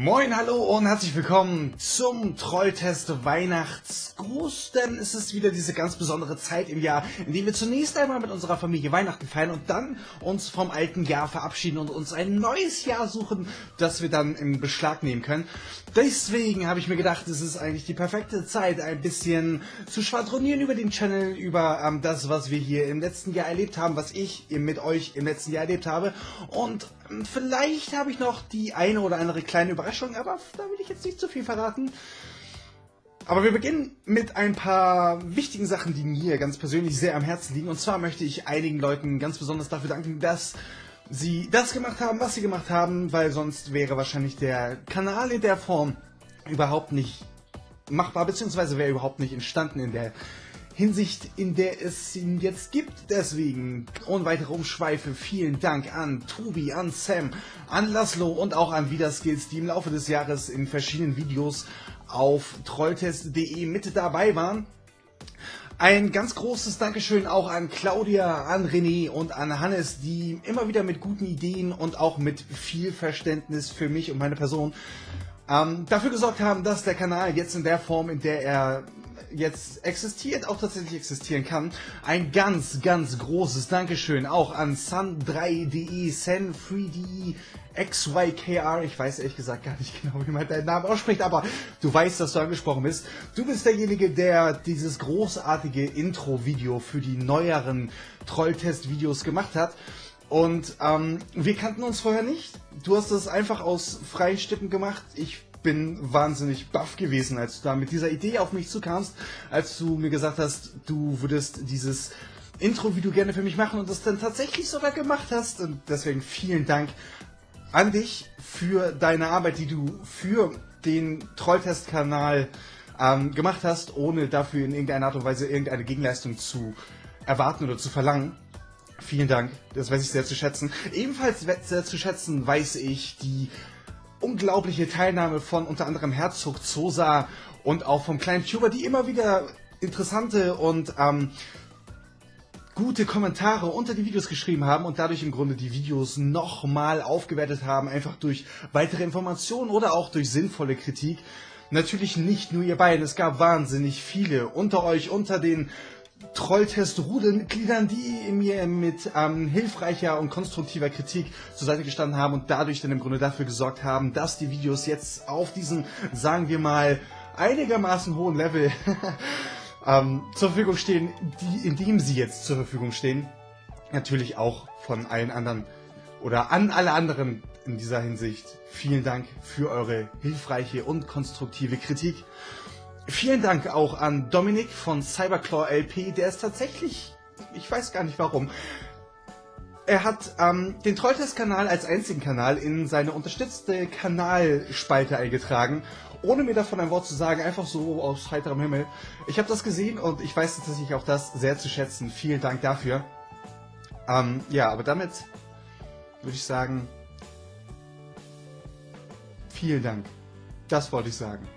Moin, hallo und herzlich willkommen zum Trolltest Weihnachtsgruß, denn es ist wieder diese ganz besondere Zeit im Jahr, in dem wir zunächst einmal mit unserer Familie Weihnachten feiern und dann uns vom alten Jahr verabschieden und uns ein neues Jahr suchen, das wir dann in Beschlag nehmen können. Deswegen habe ich mir gedacht, es ist eigentlich die perfekte Zeit, ein bisschen zu schwadronieren über den Channel, über ähm, das, was wir hier im letzten Jahr erlebt haben, was ich mit euch im letzten Jahr erlebt habe und ähm, vielleicht habe ich noch die eine oder andere kleine Überraschung, aber da will ich jetzt nicht zu viel verraten. Aber wir beginnen mit ein paar wichtigen Sachen, die mir ganz persönlich sehr am Herzen liegen. Und zwar möchte ich einigen Leuten ganz besonders dafür danken, dass sie das gemacht haben, was sie gemacht haben, weil sonst wäre wahrscheinlich der Kanal in der Form überhaupt nicht machbar, beziehungsweise wäre überhaupt nicht entstanden in der Hinsicht, in der es ihn jetzt gibt. Deswegen, ohne weitere Umschweife, vielen Dank an Tobi, an Sam, an Laszlo und auch an Wiederskills, die im Laufe des Jahres in verschiedenen Videos auf trolltest.de mit dabei waren. Ein ganz großes Dankeschön auch an Claudia, an René und an Hannes, die immer wieder mit guten Ideen und auch mit viel Verständnis für mich und meine Person ähm, dafür gesorgt haben, dass der Kanal jetzt in der Form, in der er jetzt existiert, auch tatsächlich existieren kann. Ein ganz, ganz großes Dankeschön auch an Sun3.de, Sen3D, XYKR. Ich weiß ehrlich gesagt gar nicht genau, wie man deinen Namen ausspricht, aber du weißt, dass du angesprochen bist. Du bist derjenige, der dieses großartige Intro-Video für die neueren Trolltest-Videos gemacht hat. Und ähm, wir kannten uns vorher nicht. Du hast das einfach aus freien Stippen gemacht. Ich bin wahnsinnig baff gewesen, als du da mit dieser Idee auf mich zukamst, als du mir gesagt hast, du würdest dieses Intro, wie du gerne für mich machen und das dann tatsächlich sogar gemacht hast. Und deswegen vielen Dank an dich für deine Arbeit, die du für den Trolltest-Kanal ähm, gemacht hast, ohne dafür in irgendeiner Art und Weise irgendeine Gegenleistung zu erwarten oder zu verlangen. Vielen Dank, das weiß ich sehr zu schätzen. Ebenfalls sehr zu schätzen weiß ich die unglaubliche Teilnahme von unter anderem Herzog Zosa und auch vom kleinen Tuber, die immer wieder interessante und ähm, gute Kommentare unter die Videos geschrieben haben und dadurch im Grunde die Videos nochmal aufgewertet haben, einfach durch weitere Informationen oder auch durch sinnvolle Kritik. Natürlich nicht nur ihr beiden, es gab wahnsinnig viele unter euch, unter den Trolltest-Rudelmitgliedern, die mir mit ähm, hilfreicher und konstruktiver Kritik zur Seite gestanden haben und dadurch dann im Grunde dafür gesorgt haben, dass die Videos jetzt auf diesem, sagen wir mal, einigermaßen hohen Level ähm, zur Verfügung stehen, die, indem sie jetzt zur Verfügung stehen. Natürlich auch von allen anderen oder an alle anderen in dieser Hinsicht. Vielen Dank für eure hilfreiche und konstruktive Kritik. Vielen Dank auch an Dominik von Cyberclaw LP, der ist tatsächlich, ich weiß gar nicht warum, er hat ähm, den Trolltest-Kanal als einzigen Kanal in seine unterstützte Kanalspalte eingetragen, ohne mir davon ein Wort zu sagen, einfach so aus heiterem Himmel. Ich habe das gesehen und ich weiß tatsächlich auch das sehr zu schätzen. Vielen Dank dafür. Ähm, ja, aber damit würde ich sagen, vielen Dank. Das wollte ich sagen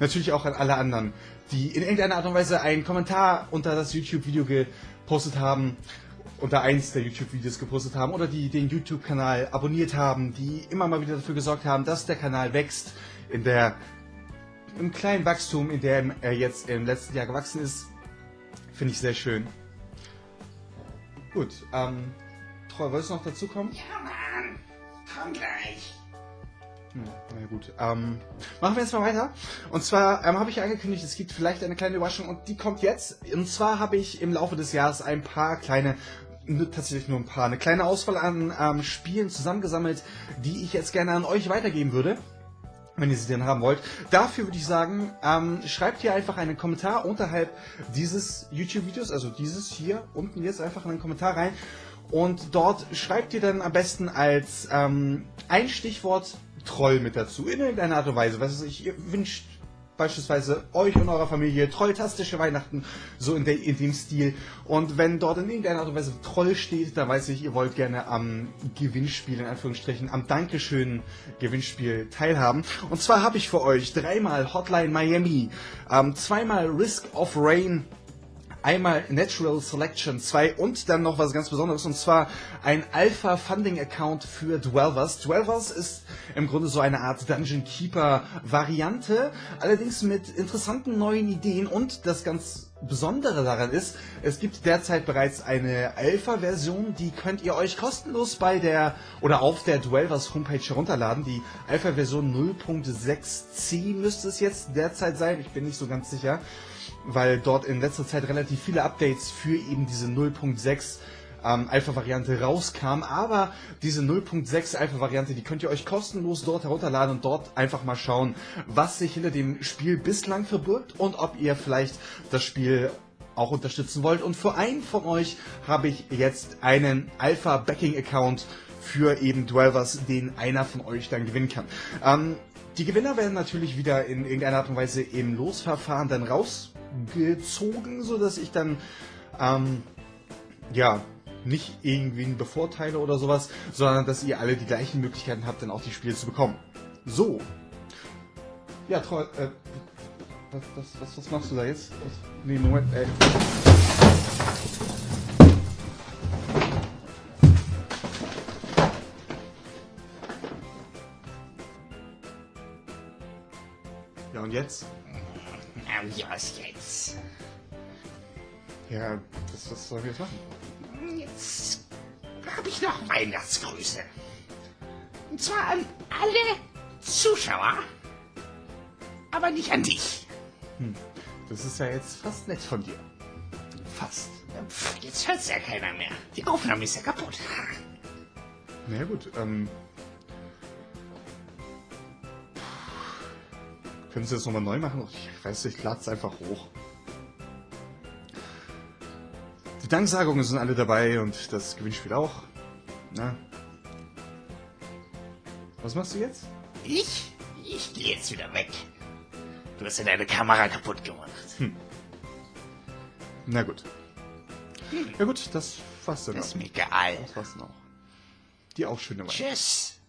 natürlich auch an alle anderen, die in irgendeiner Art und Weise einen Kommentar unter das YouTube-Video gepostet haben, unter eins der YouTube-Videos gepostet haben oder die den YouTube-Kanal abonniert haben, die immer mal wieder dafür gesorgt haben, dass der Kanal wächst in der im kleinen Wachstum, in dem er jetzt im letzten Jahr gewachsen ist, finde ich sehr schön. Gut, ähm, Treu, wolltest du noch dazu kommen? Ja, Mann, komm gleich. Gut. Ähm, machen wir jetzt mal weiter. Und zwar ähm, habe ich angekündigt, es gibt vielleicht eine kleine Überraschung und die kommt jetzt. Und zwar habe ich im Laufe des Jahres ein paar kleine, tatsächlich nur ein paar, eine kleine Auswahl an ähm, Spielen zusammengesammelt, die ich jetzt gerne an euch weitergeben würde. Wenn ihr sie denn haben wollt. Dafür würde ich sagen, ähm, schreibt hier einfach einen Kommentar unterhalb dieses YouTube-Videos, also dieses hier unten jetzt einfach einen Kommentar rein. Und dort schreibt ihr dann am besten als ähm, ein Stichwort Troll mit dazu. In irgendeiner Art und Weise. Was ich, ihr wünscht beispielsweise euch und eurer Familie trolltastische Weihnachten, so in, de, in, dem Stil. Und wenn dort in irgendeiner Art und Weise Troll steht, dann weiß ich, ihr wollt gerne am Gewinnspiel, in Anführungsstrichen, am Dankeschön Gewinnspiel teilhaben. Und zwar habe ich für euch dreimal Hotline Miami, ähm, zweimal Risk of Rain, einmal Natural Selection 2 und dann noch was ganz Besonderes und zwar ein Alpha Funding Account für Dwellers. Dwellers ist im Grunde so eine Art Dungeon Keeper Variante, allerdings mit interessanten neuen Ideen und das ganz Besondere daran ist, es gibt derzeit bereits eine Alpha-Version, die könnt ihr euch kostenlos bei der oder auf der Dwellers Homepage herunterladen. Die Alpha-Version 0.6c müsste es jetzt derzeit sein, ich bin nicht so ganz sicher, weil dort in letzter Zeit relativ viele Updates für eben diese 0.6 ähm, Alpha-Variante rauskam. Aber diese 0.6 Alpha-Variante, die könnt ihr euch kostenlos dort herunterladen und dort einfach mal schauen, was sich hinter dem Spiel bislang verbirgt und ob ihr vielleicht das Spiel auch unterstützen wollt. Und für einen von euch habe ich jetzt einen Alpha-Backing-Account für eben Dwellers, den einer von euch dann gewinnen kann. Ähm, die Gewinner werden natürlich wieder in irgendeiner Art und Weise im Losverfahren dann rausgezogen, sodass ich dann ähm, ja nicht irgendwen bevorteile oder sowas, sondern dass ihr alle die gleichen Möglichkeiten habt, dann auch die Spiele zu bekommen. So. Ja, toll. Äh, was, was, was, was machst du da jetzt? Was, nee, Moment, ey. Ja, und jetzt? Na, wie was jetzt? Ja, das, was sollen wir jetzt machen? Jetzt habe ich noch Weihnachtsgrüße. Und zwar an alle Zuschauer, aber nicht an dich. Das ist ja jetzt fast nett von dir. Fast. Jetzt hört's ja keiner mehr. Die Aufnahme ist ja kaputt. Na ja, gut, ähm. Können Sie das nochmal neu machen? Ich weiß nicht, ich lade es einfach hoch. Danksagungen sind alle dabei und das Gewinnspiel auch. Na? Was machst du jetzt? Ich? Ich gehe jetzt wieder weg. Du hast ja deine Kamera kaputt gemacht. Na gut. Ja gut, das war's dann Ist auch. mir egal. Das war's dann auch. Die auch schöne Weihnachten. Tschüss.